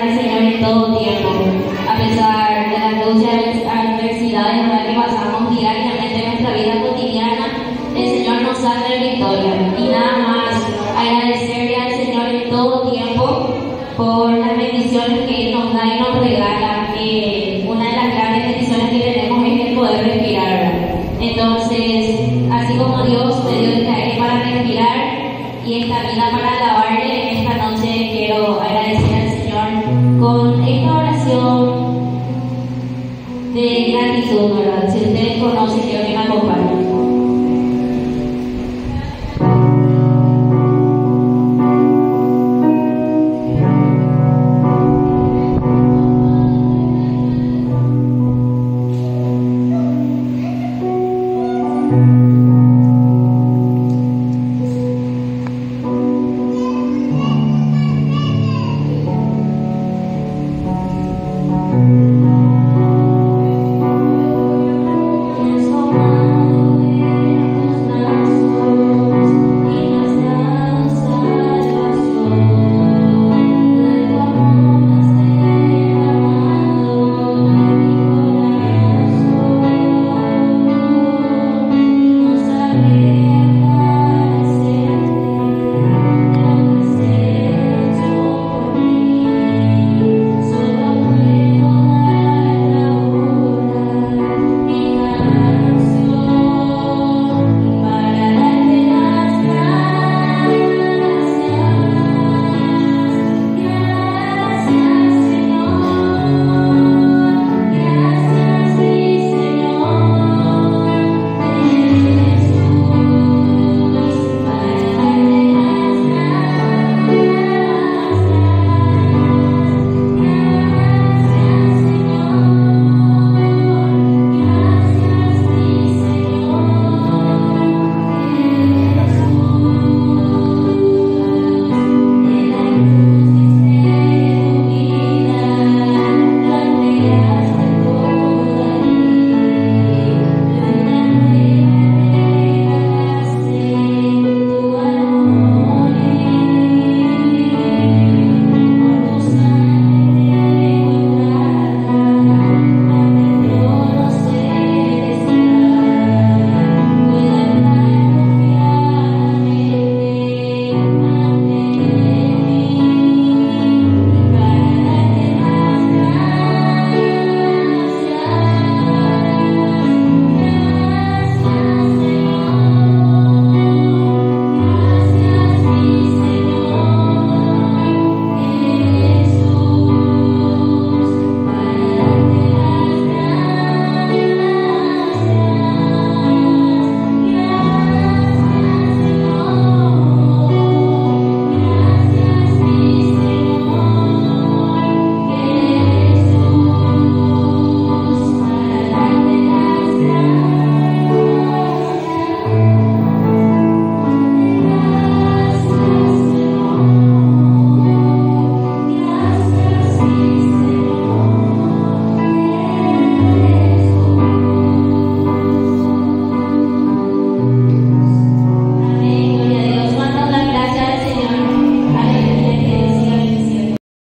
al Señor en todo tiempo, a pesar de las luchas, adversidades ¿verdad? que pasamos diariamente en nuestra vida cotidiana, el Señor nos da la victoria. Y nada más agradecerle al Señor en todo tiempo por las bendiciones que Él nos da y nos regala. Eh, una de las grandes bendiciones que tenemos in.